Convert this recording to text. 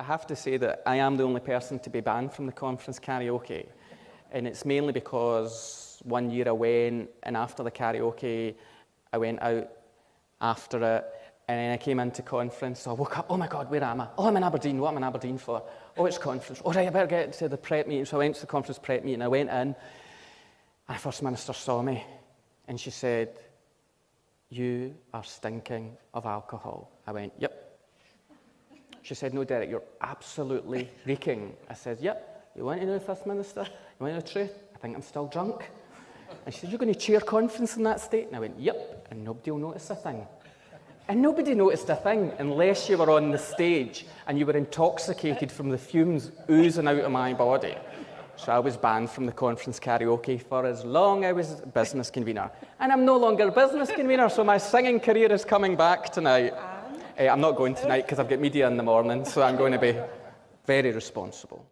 I have to say that I am the only person to be banned from the conference karaoke. And it's mainly because one year I went, and after the karaoke, I went out after it, and then I came into conference. So I woke up, oh my God, where am I? Oh, I'm in Aberdeen. What am I in Aberdeen for? Oh, it's conference. Oh, right, I better get to the prep meeting. So I went to the conference prep meeting. I went in, and the First Minister saw me, and she said, you are stinking of alcohol. I went, yep. She said, no, Derek, you're absolutely reeking. I said, yep. You want to know the First Minister? You want to know the truth? I think I'm still drunk. And she said, you're going to chair conference in that state? And I went, yep. And nobody will notice a thing. And nobody noticed a thing unless you were on the stage and you were intoxicated from the fumes oozing out of my body. So I was banned from the conference karaoke for as long as I was a business convener. And I'm no longer a business convener, so my singing career is coming back tonight. Uh, I'm not going tonight because I've got media in the morning, so I'm going to be very responsible.